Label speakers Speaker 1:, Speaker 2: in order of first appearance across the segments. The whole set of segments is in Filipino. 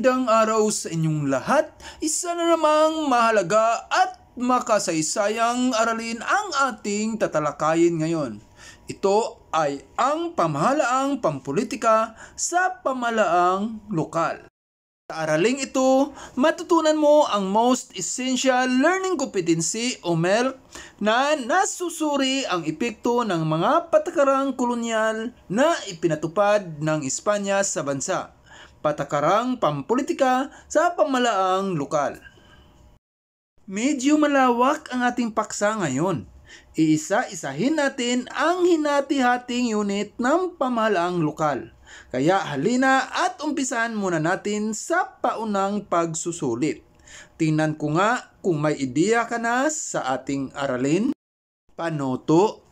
Speaker 1: Magandang araw sa inyong lahat. Isa na namang mahalaga at makasaysayang aralin ang ating tatalakayin ngayon. Ito ay ang pamahalaang pampolitika sa pamalaang lokal. Sa araling ito, matutunan mo ang most essential learning competency o MELC na nasusuri ang epekto ng mga patakarang kolonyal na ipinatupad ng Espanya sa bansa patakarang pampolitika sa pamalaang lokal. Medyo malawak ang ating paksa ngayon. Iisa-isahin natin ang hinati-hating unit ng pamahalaang lokal. Kaya halina at umpisan muna natin sa paunang pagsusulit. Tingnan ko nga kung may ideya ka na sa ating aralin. Panoto.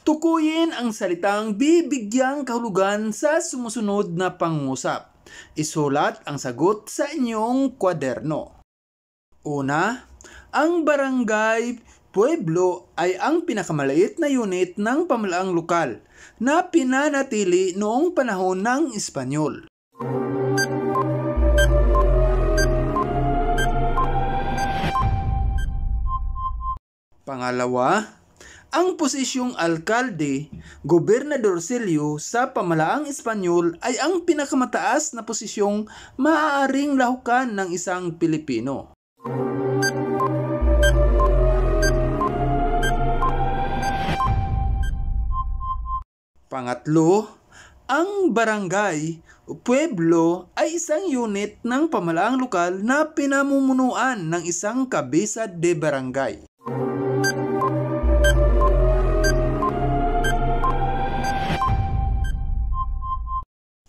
Speaker 1: Tukuyin ang salitang bibigyang kahulugan sa sumusunod na pangusap. Isulat ang sagot sa inyong kwaderno. Una, ang barangay pueblo ay ang pinakamaliit na unit ng pamalaang lokal na pinanatili noong panahon ng Espanyol. Pangalawa, ang posisyong alkalde, gobernadorselyo sa pamalaang Espanyol ay ang pinakamataas na posisyong maaaring lahukan ng isang Pilipino. Pangatlo, ang barangay o pueblo ay isang unit ng pamalaang lokal na pinamumunuan ng isang kabisa de barangay.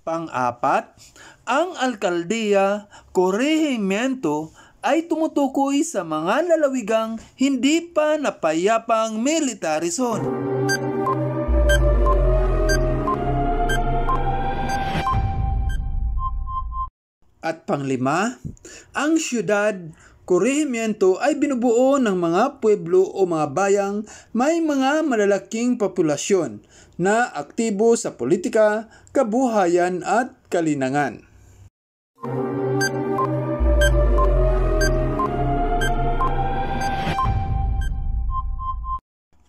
Speaker 1: Pang-apat, ang alkaldeya, korehimiento ay tumutukoy sa mga lalawigang hindi pa napayapang military zone. At panglima, ang syudad, korehimiento ay binubuo ng mga pueblo o mga bayang may mga malalaking populasyon na aktibo sa politika, kabuhayan at kalinangan.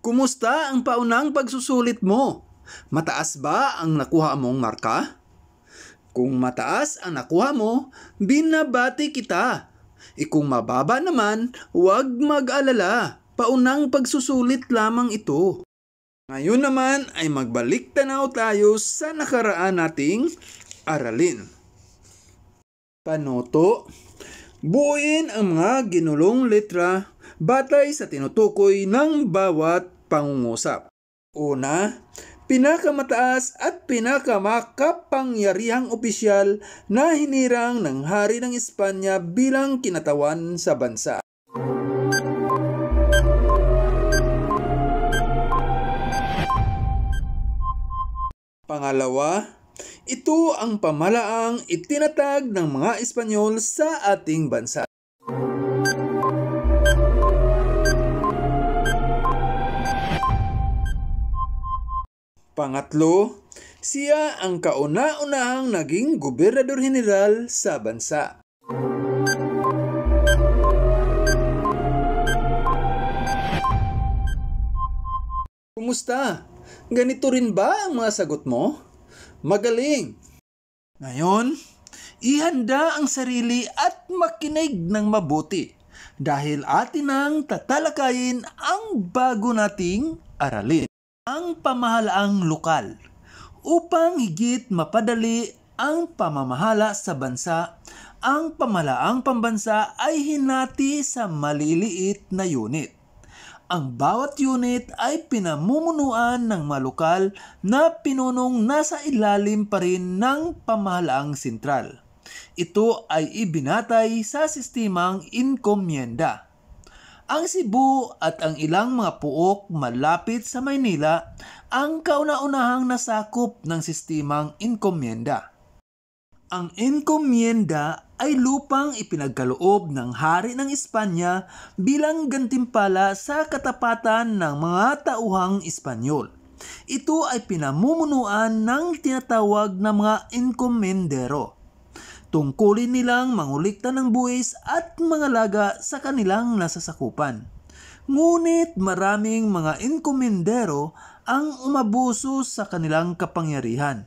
Speaker 1: Kumusta ang paunang pagsusulit mo? Mataas ba ang nakuha mong marka? Kung mataas ang nakuha mo, binabati kita. E kung mababa naman, huwag mag-alala. Paunang pagsusulit lamang ito. Ngayon naman ay magbalik tanaw tayo sa nakaraan nating aralin. Panoto, buuin ang mga ginulong letra batay sa tinutukoy ng bawat pangungusap. Una, pinakamataas at pinakamakapangyarihang opisyal na hinirang ng hari ng Espanya bilang kinatawan sa bansa. Pangalawa, ito ang pamalaang itinatag ng mga Espanyol sa ating bansa. Pangatlo, siya ang kauna-unahang naging gobernador general sa bansa. Kumusta? Ganito rin ba ang mga sagot mo? Magaling! Ngayon, ihanda ang sarili at makinig ng mabuti dahil atin ang tatalakayin ang bago nating aralin. Ang pamahalaang lokal upang higit mapadali ang pamamahala sa bansa, ang pamalaang pambansa ay hinati sa maliliit na unit. Ang bawat unit ay pinamumunuan ng malukal na pinunong nasa ilalim pa rin ng pamahalaang sentral. Ito ay ibinatay sa sistemang inkomyenda. Ang Cebu at ang ilang mga puok malapit sa Maynila ang kauna-unahang nasakop ng sistemang inkomyenda. Ang enkomienda ay lupang ipinagkaloob ng hari ng Espanya bilang gantimpala sa katapatan ng mga tauhang Espanyol. Ito ay pinamumunuan ng tinatawag na mga enkomendero.
Speaker 2: Tungkulin nilang mangulikta ng buwis at mga laga sa kanilang nasasakupan. Ngunit maraming mga inkomendero ang umabuso sa kanilang kapangyarihan.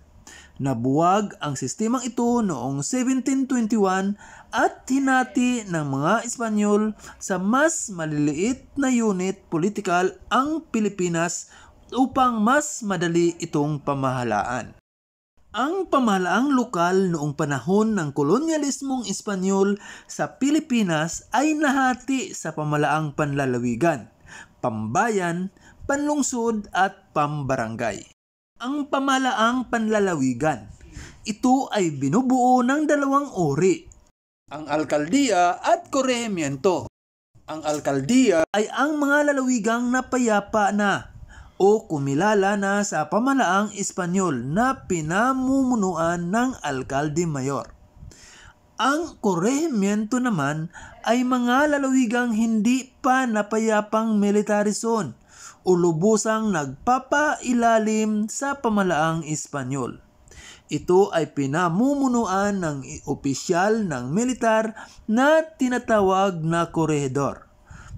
Speaker 2: Nabuwag ang sistemang ito noong 1721 at hinati ng mga Espanyol sa mas maliliit na unit politikal ang Pilipinas upang mas madali itong pamahalaan. Ang pamahalaang lokal noong panahon ng kolonyalismong Espanyol sa Pilipinas ay nahati sa pamalaang panlalawigan, pambayan, panlungsod at pambarangay. Ang pamalaang panlalawigan, ito ay binubuo ng dalawang uri.
Speaker 1: Ang alkaldiya at korehimiento. Ang alkaldiya
Speaker 2: ay ang mga lalawigang napayapa na o kumilala na sa pamalaang Espanyol na pinamumunuan ng alkalde mayor. Ang korehimiento naman ay mga lalawigang hindi pa napayapang military zone o lubusang nagpapailalim sa pamalaang Espanyol. Ito ay pinamumunuan ng opisyal ng militar na tinatawag na korehedor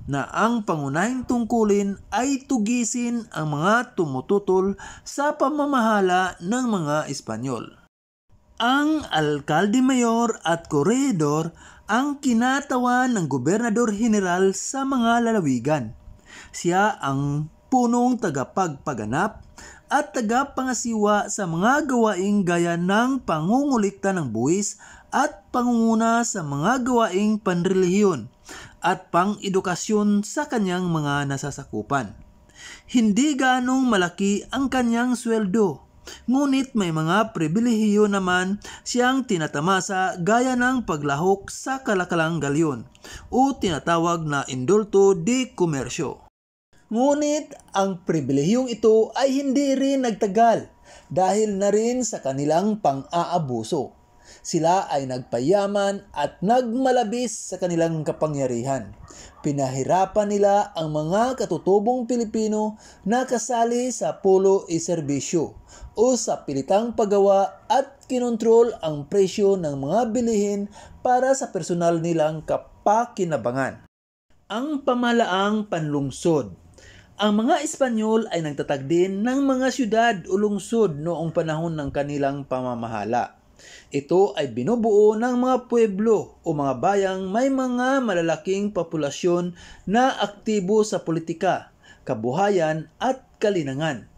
Speaker 2: na ang pangunahing tungkulin ay tugisin ang mga tumututol sa pamamahala ng mga Espanyol. Ang alkalde mayor at korehedor ang kinatawan ng gobernador general sa mga lalawigan. Siya ang punong tagapagpaganap at tagapangasiwa sa mga gawaing gaya ng pangungulikta ng buwis at pangunguna sa mga gawaing panrelihiyon at pang-edukasyon sa kanyang mga nasasakupan. Hindi ganong malaki ang kanyang sweldo, ngunit may mga pribilehiyo naman siyang tinatamasa gaya ng paglahok sa kalakalang galyon o tinatawag na indulto de komersyo. Ngunit ang pribilehiyong ito ay hindi rin nagtagal dahil na rin sa kanilang pang-aabuso sila ay nagpayaman at nagmalabis sa kanilang kapangyarihan. Pinahirapan nila ang mga katutubong Pilipino na kasali sa polo e serbisyo o sa pilitang paggawa at kinontrol ang presyo ng mga bilihin para sa personal nilang kapakinabangan. Ang pamalaang panlungsod ang mga Espanyol ay nagtatag din ng mga syudad o lungsod noong panahon ng kanilang pamamahala. Ito ay binubuo ng mga pueblo o mga bayang may mga malalaking populasyon na aktibo sa politika, kabuhayan at kalinangan.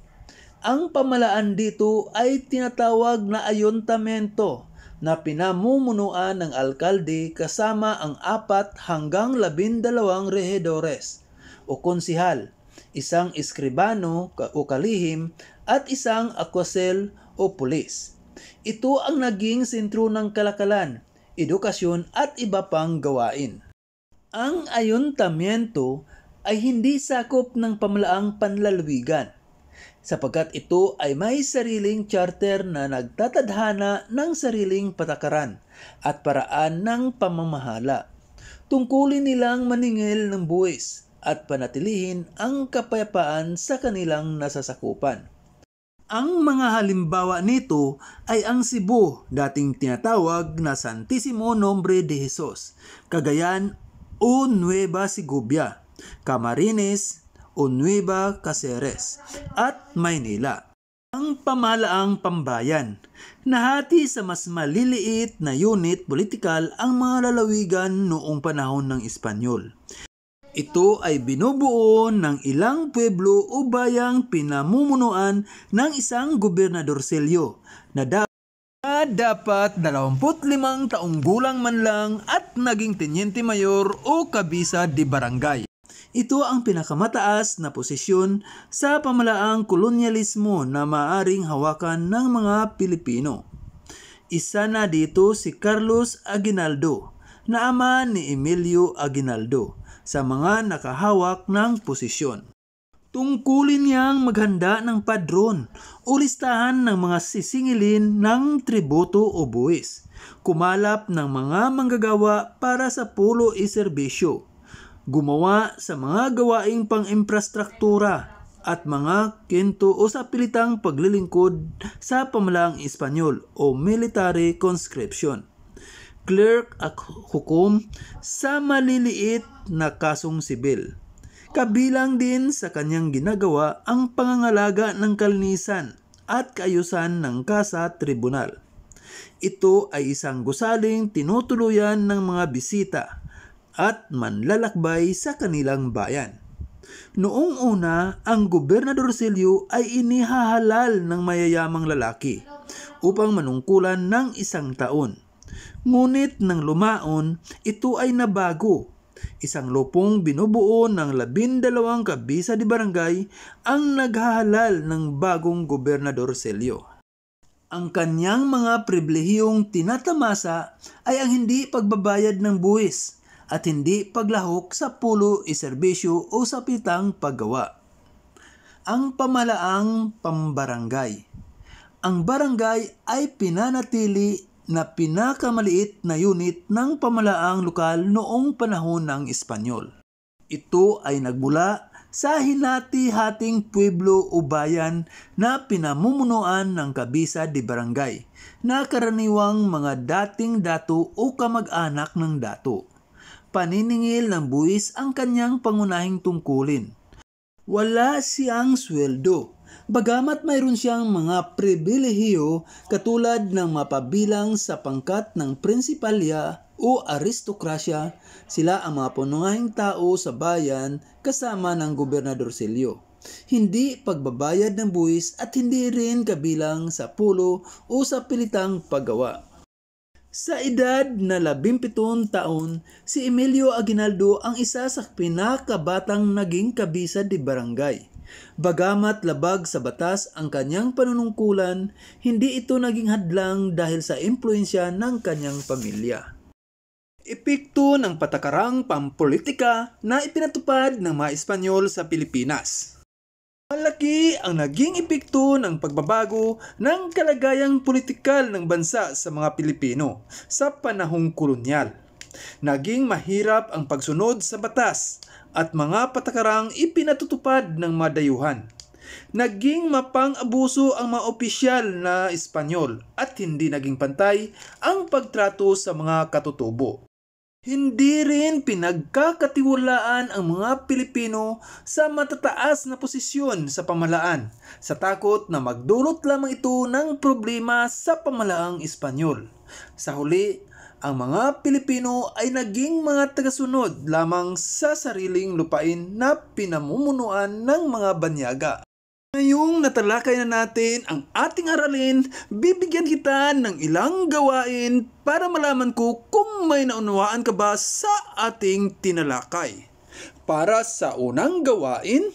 Speaker 2: Ang pamalaan dito ay tinatawag na ayuntamento na pinamumunuan ng alkalde kasama ang apat hanggang labindalawang rehedores o konsihal, isang eskribano o kalihim at isang akwasel o pulis. Ito ang naging sentro ng kalakalan, edukasyon at iba pang gawain. Ang ayuntamiento ay hindi sakop ng pamalaang panlalawigan sapagkat ito ay may sariling charter na nagtatadhana ng sariling patakaran at paraan ng pamamahala. Tungkulin nilang maningil ng buwis at panatilihin ang kapayapaan sa kanilang nasasakupan. Ang mga halimbawa nito ay ang Cebu, dating tinatawag na Santissimo Nombre de Jesus, Cagayan o Nueva Sigubia, Camarines o Nueva Caceres, at Maynila. Ang pamalaang pambayan, nahati sa mas maliliit na unit politikal ang mga lalawigan noong panahon ng Espanyol. Ito ay binubuo ng ilang pueblo o bayang pinamumunuan ng isang gobernador selyo na dapat dapat 25 taong gulang man lang at naging tenyente mayor o kabisa di barangay. Ito ang pinakamataas na posisyon sa pamalaang kolonyalismo na maaring hawakan ng mga Pilipino. Isa na dito si Carlos Aguinaldo na ama ni Emilio Aguinaldo sa mga nakahawak ng posisyon. Tungkulin niyang maghanda ng padron o listahan ng mga sisingilin ng tributo o buwis, kumalap ng mga manggagawa para sa pulo e serbisyo, gumawa sa mga gawaing pang-imprastruktura at mga kento o sa pilitang paglilingkod sa pamalaang Espanyol o military conscription clerk at hukom sa maliliit na kasong sibil. Kabilang din sa kanyang ginagawa ang pangangalaga ng kalinisan at kaayusan ng kasa tribunal. Ito ay isang gusaling tinutuluyan ng mga bisita at manlalakbay sa kanilang bayan. Noong una, ang Gobernador Silio ay inihahalal ng mayayamang lalaki upang manungkulan ng isang taon. Ngunit nang lumaon, ito ay nabago. Isang lupong binubuo ng labindalawang kabisa di barangay ang naghahalal ng bagong Gobernador Celio. Ang kanyang mga pribilehiyong tinatamasa ay ang hindi pagbabayad ng buwis at hindi paglahok sa pulo iserbisyo o sa pitang paggawa. Ang pamalaang pambarangay. Ang barangay ay pinanatili na pinakamaliit na unit ng pamalaang lokal noong panahon ng Espanyol. Ito ay nagmula sa hinati-hating pueblo o bayan na pinamumunuan ng kabisa di barangay na karaniwang mga dating dato o kamag-anak ng dato. Paniningil ng buwis ang kanyang pangunahing tungkulin. Wala siyang sweldo, bagamat mayroon siyang mga pribilehiyo katulad ng mapabilang sa pangkat ng prinsipalya o aristokrasya, sila ang mga punungahing tao sa bayan kasama ng Gobernador Silio. Hindi pagbabayad ng buwis at hindi rin kabilang sa pulo o sa pilitang paggawa. Sa edad na 17 taon, si Emilio Aguinaldo ang isa sa pinakabatang naging kabisa di barangay. Bagamat labag sa batas ang kanyang panunungkulan, hindi ito naging hadlang dahil sa impluensya ng kanyang pamilya. Epekto ng patakarang pampolitika na ipinatupad ng mga Espanyol sa Pilipinas. Malaki ang naging epekto ng pagbabago ng kalagayang politikal ng bansa sa mga Pilipino sa panahong kolonyal. Naging mahirap ang pagsunod sa batas at mga patakarang ipinatutupad ng madayuhan. Naging mapang-abuso ang mga opisyal na Espanyol at hindi naging pantay ang pagtrato sa mga katutubo. Hindi rin pinagkakatiwalaan ang mga Pilipino sa matataas na posisyon sa pamalaan sa takot na magdulot lamang ito ng problema sa pamalaang Espanyol. Sa huli, ang mga Pilipino ay naging mga tagasunod lamang sa sariling lupain na pinamumunuan ng mga banyaga. Ngayong natalakay na natin ang ating aralin, bibigyan kita ng ilang gawain para malaman ko kung may naunawaan ka ba sa ating tinalakay. Para sa unang gawain,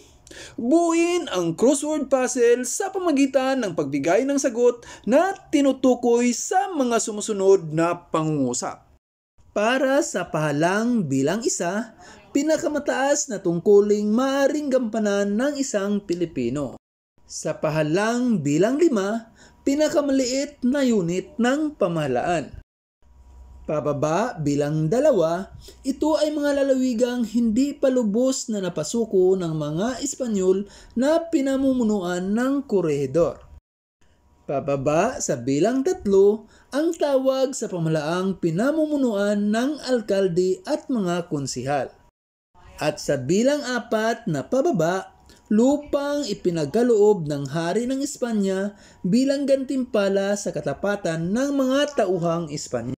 Speaker 2: buuin ang crossword puzzle sa pamagitan ng pagbigay ng sagot na tinutukoy sa mga sumusunod na pangungusap. Para sa pahalang bilang isa, pinakamataas na tungkuling maaring gampanan ng isang Pilipino. Sa pahalang bilang lima, pinakamaliit na unit ng pamahalaan. Pababa bilang dalawa, ito ay mga lalawigang hindi palubos na napasuko ng mga Espanyol na pinamumunuan ng korehedor. Pababa sa bilang tatlo, ang tawag sa pamalaang pinamumunuan ng alkalde at mga konsihal. At sa bilang apat na pababa, lupang ipinagaloob ng hari ng Espanya bilang gantimpala sa katapatan ng mga tauhang Espanya.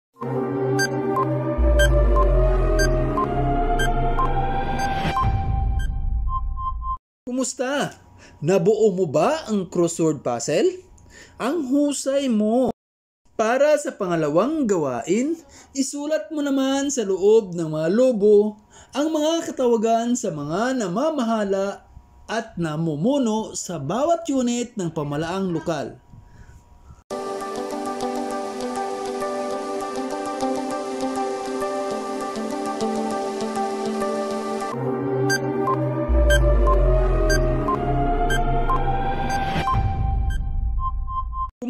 Speaker 2: Kumusta? Nabuo mo ba ang crossword puzzle? Ang husay mo! Para sa pangalawang gawain, isulat mo naman sa loob ng mga lobo ang mga katawagan sa mga namamahala at namumuno sa bawat unit ng pamalaang lokal.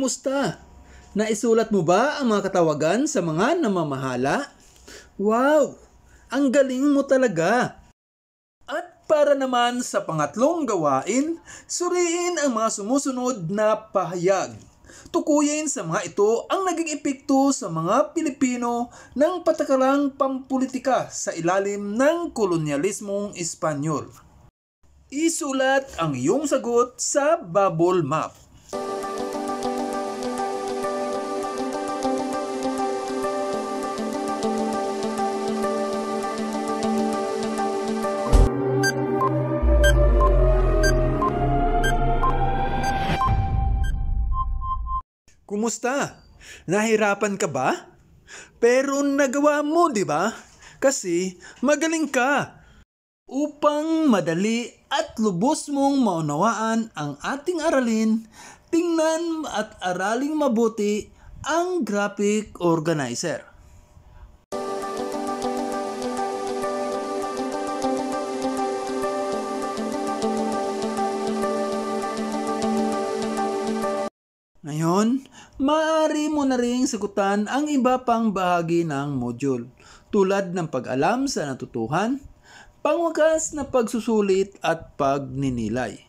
Speaker 2: Kumusta? Naisulat mo ba ang mga katawagan sa mga namamahala? Wow! Ang galing mo talaga! At para naman sa pangatlong gawain, suriin ang mga sumusunod na pahayag.
Speaker 1: Tukuyin sa mga ito ang naging epekto sa mga Pilipino ng patakalang pampolitika sa ilalim ng kolonyalismong Espanyol. Isulat ang iyong sagot sa bubble map. Kumusta? Nahirapan ka ba? Pero nagawa mo, di ba? Kasi magaling ka. Upang madali at lubos mong maunawaan ang ating aralin, tingnan at araling mabuti ang graphic organizer. Ngayon, maaari mo na ring sagutan ang iba pang bahagi ng module tulad ng pag-alam sa natutuhan, pangwakas na pagsusulit at pagninilay.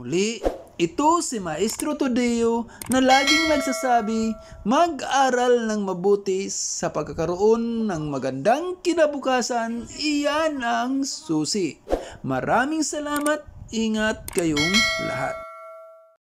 Speaker 1: Muli, ito si Maestro Todeo na laging nagsasabi mag-aral ng mabuti sa pagkakaroon ng magandang kinabukasan, iyan ang susi. Maraming salamat, ingat kayong lahat.